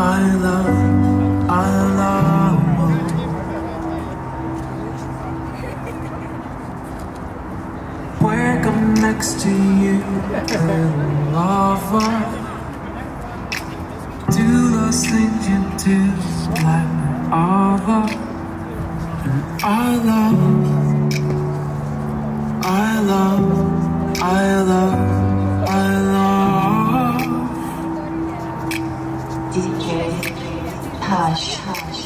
I love, I love. Wake up next to you and lava. Do those things you do like other. And I love. hush, hush.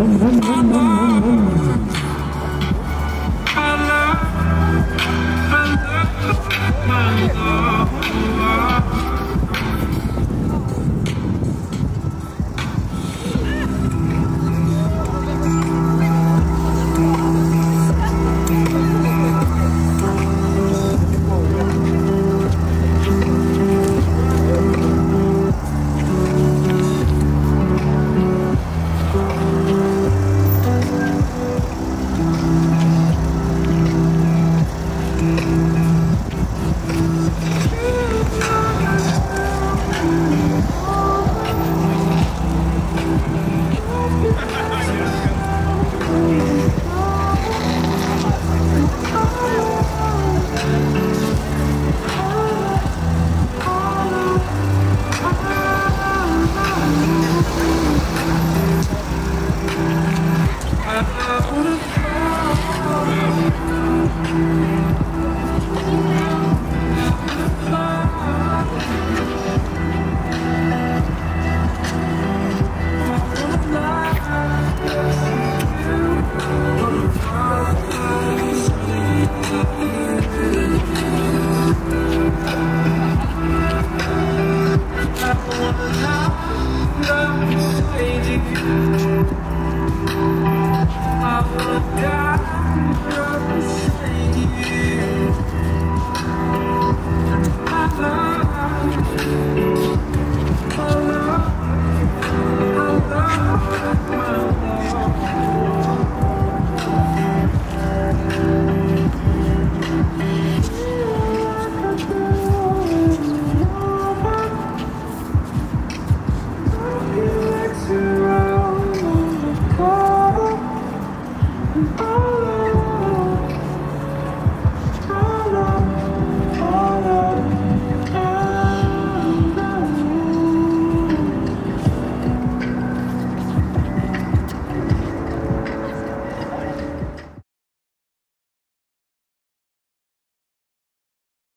嗯嗯嗯嗯